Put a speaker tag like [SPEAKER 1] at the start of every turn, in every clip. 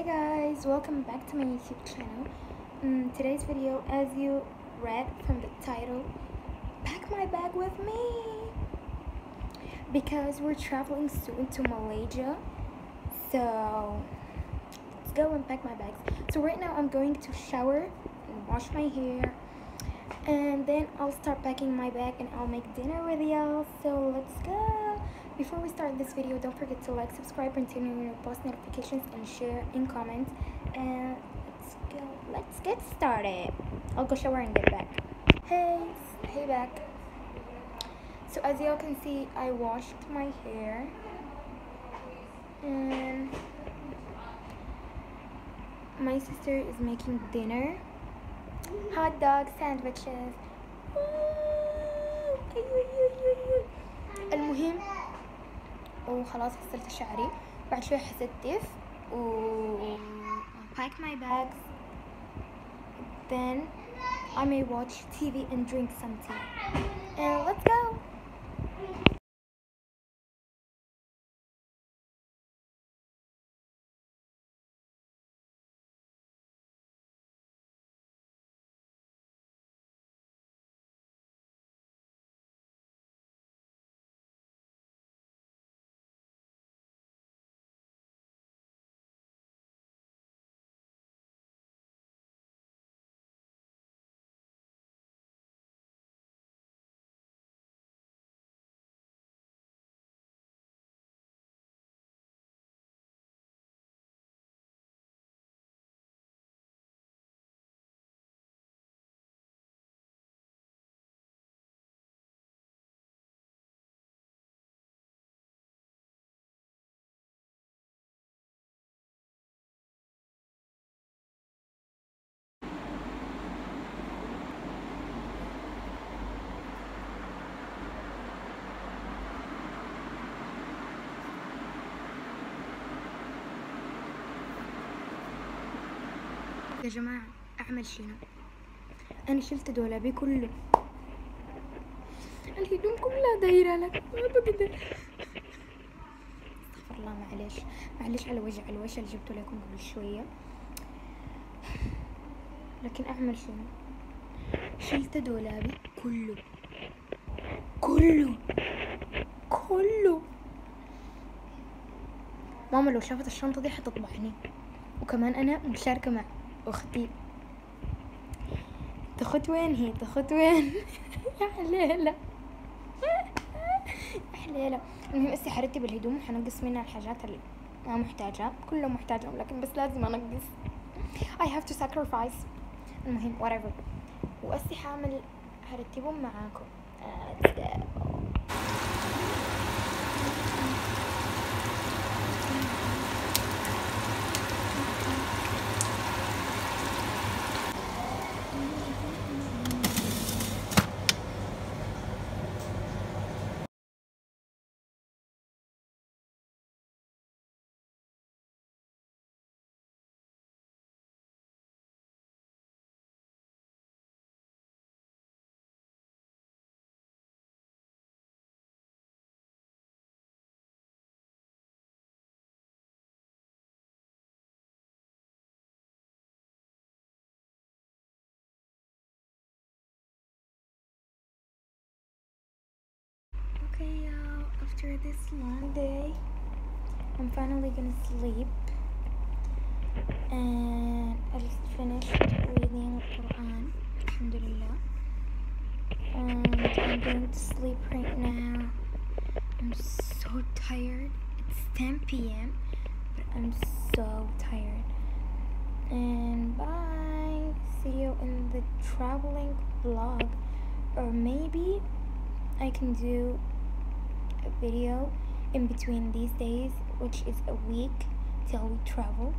[SPEAKER 1] Hey guys, welcome back to my YouTube channel. In today's video, as you read from the title, pack my bag with me because we're traveling soon to Malaysia. So let's go and pack my bags. So right now I'm going to shower and wash my hair and then I'll start packing my bag and I'll make dinner with y'all. So let's go. Before we start this video, don't forget to like, subscribe, and turn on your post notifications and share and comment. And let's go. Let's get started. I'll go shower and get back. Hey, hey back. So as y'all can see, I washed my hair and my sister is making dinner. Hot dog sandwiches. المهم وخلاص غسلت شعري بعد شوي حستف و pack my bags then I may watch TV and drink some tea and let's go يا جماعة أعمل شنو؟ أنا شلت دولابي كله. الهدوم كلها دايرة لك. ما بقدر. استغفر الله معلش. معلش على وجع الوش اللي جبته لكم قبل شوية. لكن أعمل شنو؟ شلت دولابي كله. كله. كله. ماما لو شافت الشنطة دي حتطبعني. وكمان أنا مشاركة مع أختي. تخت وين هي؟ تخت وين؟ يا حليلة يا حليلة المهم هسه حرتب الهدوم وحنقص منها الحاجات اللي ما محتاجة. كله محتاجة لكن بس لازم أنقص. I have to sacrifice. المهم whatever. وأسي حامل هرتبهم معاكم. Okay, y'all, after this long day, I'm finally gonna sleep. And I just finished reading Quran, Alhamdulillah. And I'm going to sleep right now. I'm so tired. It's 10 p.m., but I'm so tired. And bye. See you in the traveling vlog. Or maybe I can do video in between these days, which is a week till we travel.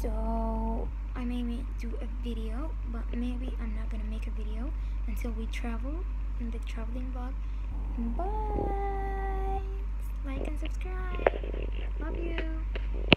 [SPEAKER 1] So I may ma- do a video, but maybe I'm not gonna make a video until we travel in the traveling vlog. Bye. Like and subscribe. Love you.